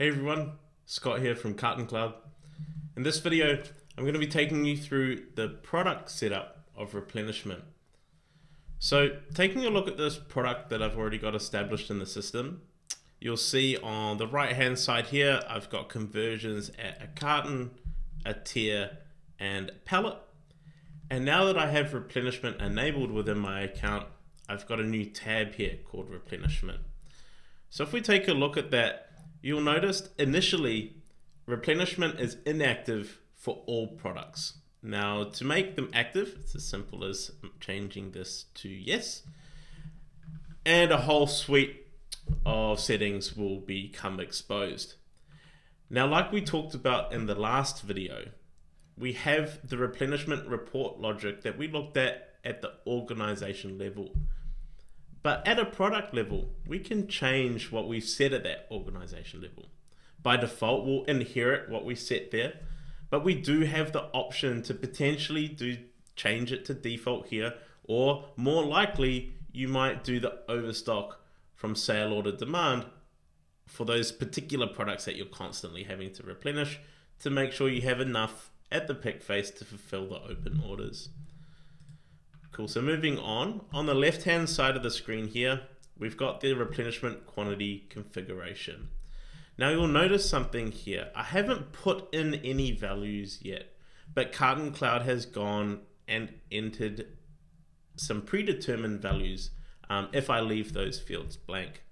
Hey everyone, Scott here from CartonCloud. In this video, I'm going to be taking you through the product setup of replenishment. So taking a look at this product that I've already got established in the system, you'll see on the right hand side here, I've got conversions at a carton, a tier, and a pallet. And now that I have replenishment enabled within my account, I've got a new tab here called replenishment. So if we take a look at that You'll notice initially replenishment is inactive for all products. Now to make them active, it's as simple as changing this to yes. And a whole suite of settings will become exposed. Now, like we talked about in the last video, we have the replenishment report logic that we looked at at the organization level. But at a product level, we can change what we've set at that organization level. By default, we'll inherit what we set there, but we do have the option to potentially do change it to default here, or more likely, you might do the overstock from sale order demand for those particular products that you're constantly having to replenish to make sure you have enough at the pick face to fulfill the open orders. Cool, so moving on, on the left-hand side of the screen here, we've got the replenishment quantity configuration. Now you'll notice something here. I haven't put in any values yet, but CartonCloud has gone and entered some predetermined values um, if I leave those fields blank.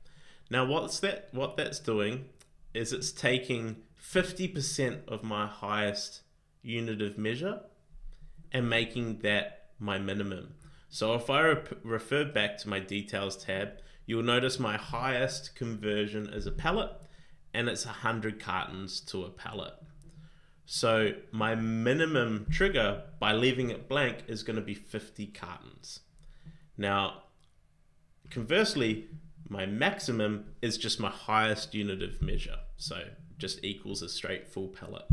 Now what's that? What that's doing is it's taking 50% of my highest unit of measure and making that my minimum. So if I re refer back to my details tab, you'll notice my highest conversion is a pallet and it's 100 cartons to a pallet. So my minimum trigger by leaving it blank is going to be 50 cartons. Now, conversely, my maximum is just my highest unit of measure. So just equals a straight full pallet.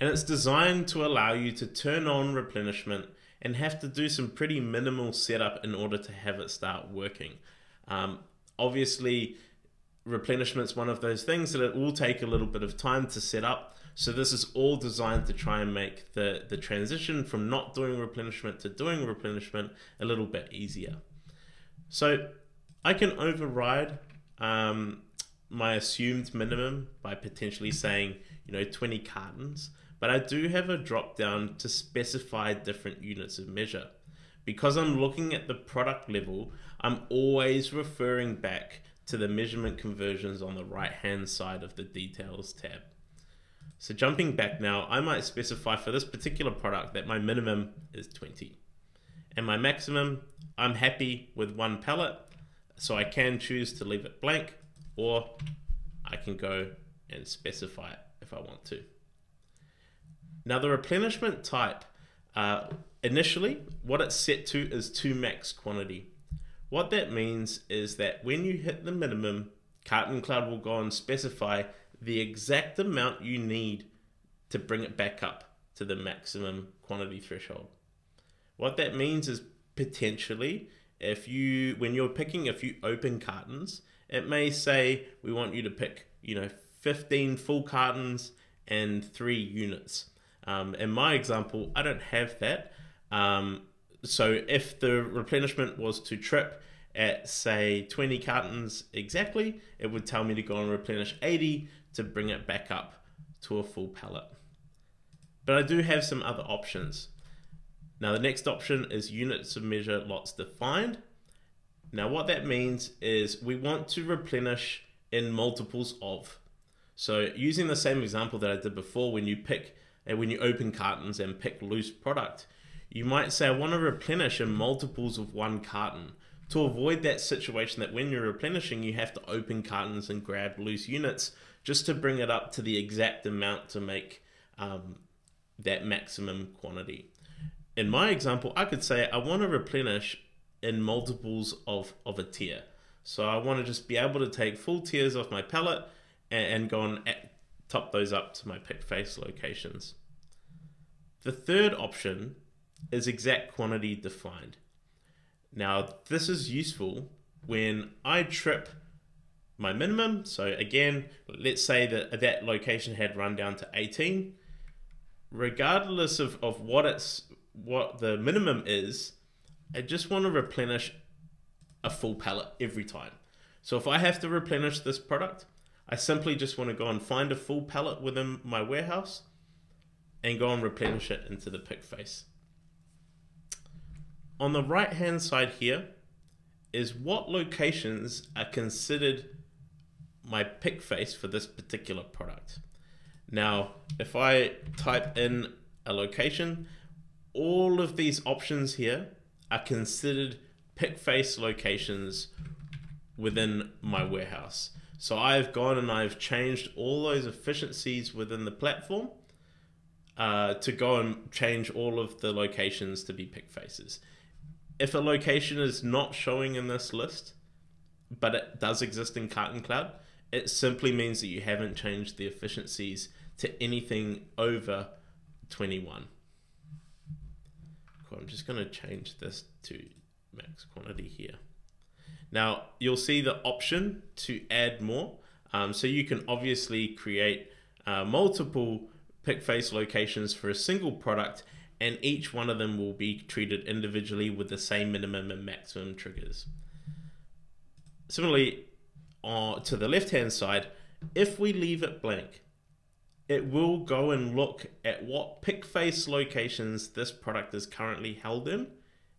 And it's designed to allow you to turn on replenishment and have to do some pretty minimal setup in order to have it start working. Um, obviously, replenishment is one of those things that it will take a little bit of time to set up. So this is all designed to try and make the, the transition from not doing replenishment to doing replenishment a little bit easier. So I can override um, my assumed minimum by potentially saying, you know, 20 cartons but I do have a drop down to specify different units of measure. Because I'm looking at the product level, I'm always referring back to the measurement conversions on the right hand side of the details tab. So jumping back now, I might specify for this particular product that my minimum is 20. And my maximum, I'm happy with one pallet, so I can choose to leave it blank, or I can go and specify it if I want to. Now the replenishment type, uh, initially what it's set to is to max quantity. What that means is that when you hit the minimum, CartonCloud will go and specify the exact amount you need to bring it back up to the maximum quantity threshold. What that means is potentially if you when you're picking a few open cartons, it may say we want you to pick, you know, 15 full cartons and 3 units. Um, in my example, I don't have that. Um, so if the replenishment was to trip at say 20 cartons exactly, it would tell me to go and replenish 80 to bring it back up to a full pallet. But I do have some other options. Now the next option is units of measure lots defined. Now what that means is we want to replenish in multiples of. So using the same example that I did before, when you pick and when you open cartons and pick loose product, you might say, I want to replenish in multiples of one carton. To avoid that situation that when you're replenishing, you have to open cartons and grab loose units just to bring it up to the exact amount to make um, that maximum quantity. In my example, I could say I want to replenish in multiples of, of a tier. So I want to just be able to take full tiers off my pallet and, and go and top those up to my pick face locations. The third option is exact quantity defined. Now, this is useful when I trip my minimum. So again, let's say that that location had run down to 18. Regardless of, of what it's what the minimum is, I just want to replenish a full pallet every time. So if I have to replenish this product, I simply just want to go and find a full pallet within my warehouse and go and replenish it into the pick face. On the right hand side here is what locations are considered my pick face for this particular product. Now, if I type in a location, all of these options here are considered pick face locations within my warehouse. So I've gone and I've changed all those efficiencies within the platform uh, to go and change all of the locations to be pick faces. If a location is not showing in this list, but it does exist in CartonCloud, it simply means that you haven't changed the efficiencies to anything over 21. Cool, I'm just going to change this to max quantity here. Now you'll see the option to add more. Um, so you can obviously create uh, multiple pick face locations for a single product and each one of them will be treated individually with the same minimum and maximum triggers. Similarly, uh, to the left hand side, if we leave it blank, it will go and look at what pick face locations this product is currently held in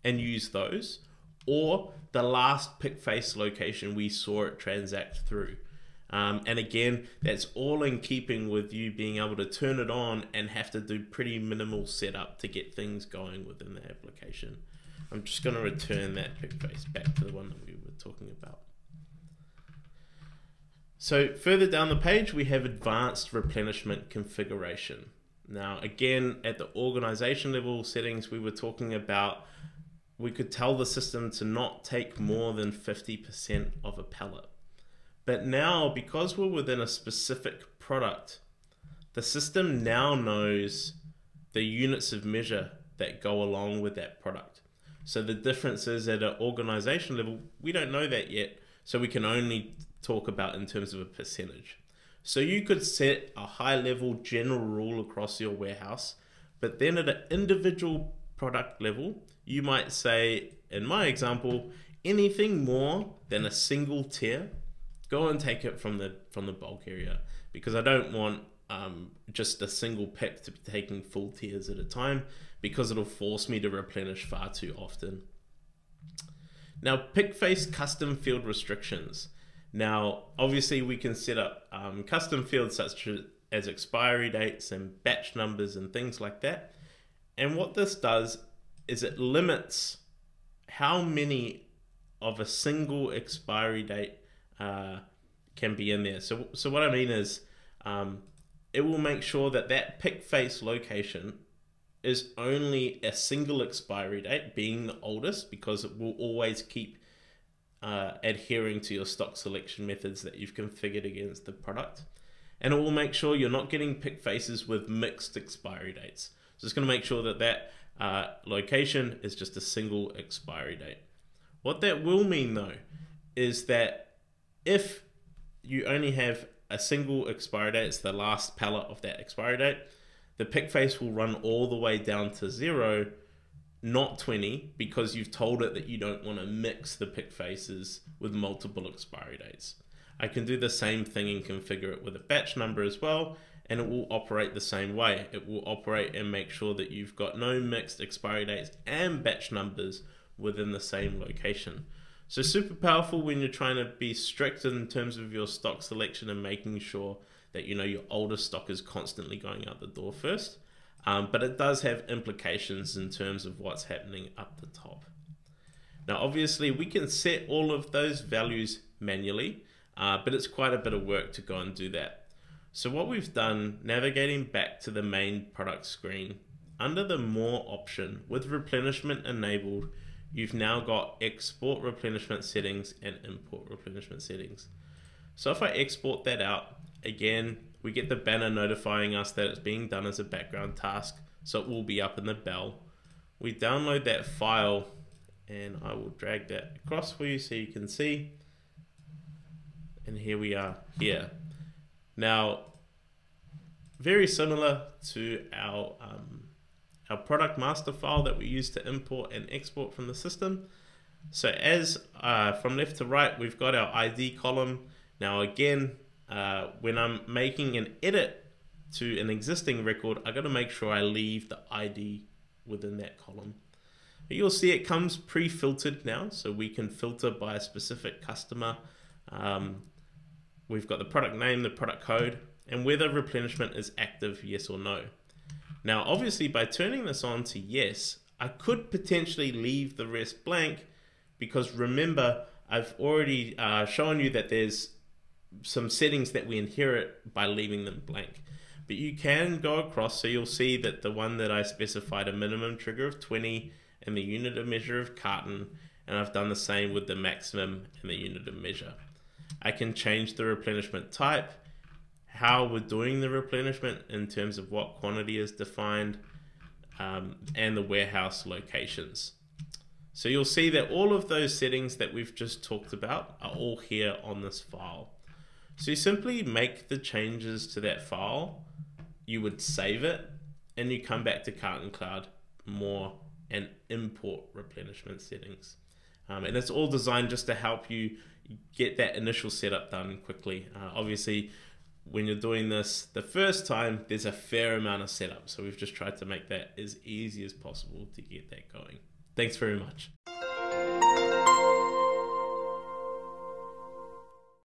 and use those, or the last pick face location we saw it transact through. Um, and again, that's all in keeping with you being able to turn it on and have to do pretty minimal setup to get things going within the application. I'm just going to return that pick face back to the one that we were talking about. So further down the page, we have advanced replenishment configuration. Now, again, at the organization level settings, we were talking about we could tell the system to not take more than 50% of a pallet. But now, because we're within a specific product, the system now knows the units of measure that go along with that product. So the difference is at an organization level, we don't know that yet. So we can only talk about in terms of a percentage. So you could set a high level general rule across your warehouse, but then at an individual product level, you might say, in my example, anything more than a single tier go and take it from the from the bulk area because I don't want um, just a single pick to be taking full tiers at a time because it'll force me to replenish far too often. Now, pick face custom field restrictions. Now, obviously, we can set up um, custom fields such as expiry dates and batch numbers and things like that. And what this does is it limits how many of a single expiry date uh, can be in there. So, so what I mean is, um, it will make sure that that pick face location is only a single expiry date, being the oldest, because it will always keep uh, adhering to your stock selection methods that you've configured against the product. And it will make sure you're not getting pick faces with mixed expiry dates. So it's going to make sure that that uh, location is just a single expiry date. What that will mean though is that if you only have a single expiry date, it's the last pallet of that expiry date, the pick face will run all the way down to zero, not 20, because you've told it that you don't want to mix the pick faces with multiple expiry dates. I can do the same thing and configure it with a batch number as well, and it will operate the same way. It will operate and make sure that you've got no mixed expiry dates and batch numbers within the same location. So super powerful when you're trying to be strict in terms of your stock selection and making sure that you know your older stock is constantly going out the door first. Um, but it does have implications in terms of what's happening up the top. Now, obviously, we can set all of those values manually, uh, but it's quite a bit of work to go and do that. So what we've done, navigating back to the main product screen, under the More option, with replenishment enabled, you've now got export replenishment settings and import replenishment settings. So if I export that out, again, we get the banner notifying us that it's being done as a background task. So it will be up in the bell. We download that file and I will drag that across for you so you can see. and here we are here. Now, very similar to our um, our product master file that we use to import and export from the system. So as uh, from left to right, we've got our ID column. Now again, uh, when I'm making an edit to an existing record, I got to make sure I leave the ID within that column. But you'll see it comes pre-filtered now, so we can filter by a specific customer. Um, we've got the product name, the product code, and whether replenishment is active, yes or no. Now, obviously, by turning this on to yes, I could potentially leave the rest blank because remember, I've already uh, shown you that there's some settings that we inherit by leaving them blank. But you can go across, so you'll see that the one that I specified a minimum trigger of 20 and the unit of measure of carton, and I've done the same with the maximum and the unit of measure. I can change the replenishment type, how we're doing the replenishment in terms of what quantity is defined um, and the warehouse locations. So you'll see that all of those settings that we've just talked about are all here on this file. So you simply make the changes to that file, you would save it, and you come back to CartonCloud more and import replenishment settings. Um, and it's all designed just to help you get that initial setup done quickly. Uh, obviously, when you're doing this the first time, there's a fair amount of setup. So we've just tried to make that as easy as possible to get that going. Thanks very much.